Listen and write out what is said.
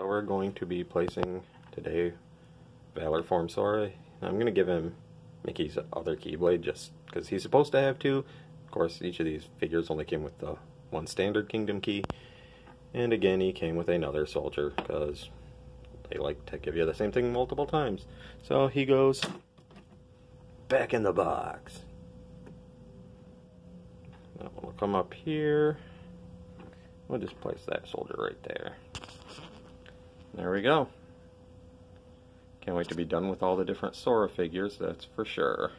So we're going to be placing today Valor Form Sora. I'm going to give him Mickey's other Keyblade just because he's supposed to have two. Of course, each of these figures only came with the one standard Kingdom Key. And again, he came with another soldier because they like to give you the same thing multiple times. So he goes back in the box. That one will come up here. We'll just place that soldier right there. There we go. Can't wait to be done with all the different Sora figures, that's for sure.